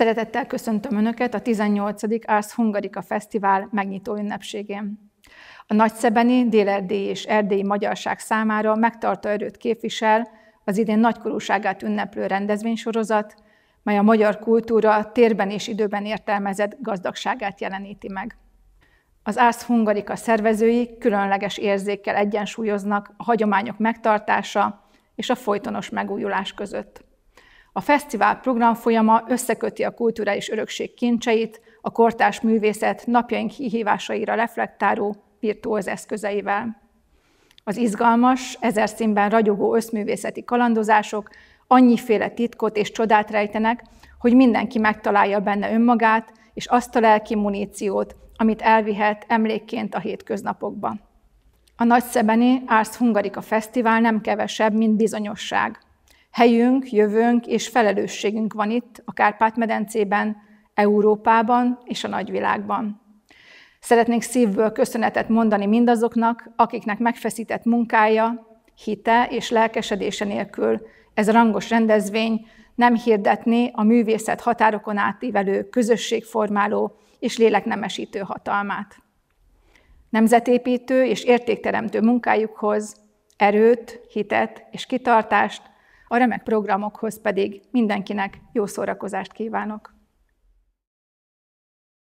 Szeretettel köszöntöm Önöket a 18. Ars Hungarika Fesztivál megnyitó ünnepségén. A nagyszebeni, délerdélyi és erdélyi magyarság számára megtartó erőt képvisel az idén nagykorúságát ünneplő rendezvénysorozat, mely a magyar kultúra térben és időben értelmezett gazdagságát jeleníti meg. Az Ars Hungarika szervezői különleges érzékkel egyensúlyoznak a hagyományok megtartása és a folytonos megújulás között. A fesztivál programfolyama összeköti a kulturális örökség kincseit a kortárs művészet napjaink kihívásaira reflektáló virtuóz eszközeivel. Az izgalmas, ezer színben ragyogó összművészeti kalandozások annyiféle titkot és csodát rejtenek, hogy mindenki megtalálja benne önmagát és azt a lelki muníciót, amit elvihet emlékként a hétköznapokba. A nagyszebeni Ars Hungarika Fesztivál nem kevesebb, mint bizonyosság – Helyünk, jövőnk és felelősségünk van itt, a Kárpát-medencében, Európában és a nagyvilágban. Szeretnék szívből köszönetet mondani mindazoknak, akiknek megfeszített munkája, hite és lelkesedése nélkül ez a rangos rendezvény nem hirdetné a művészet határokon átívelő közösségformáló és léleknemesítő hatalmát. Nemzetépítő és értékteremtő munkájukhoz erőt, hitet és kitartást a remek programokhoz pedig mindenkinek jó szórakozást kívánok!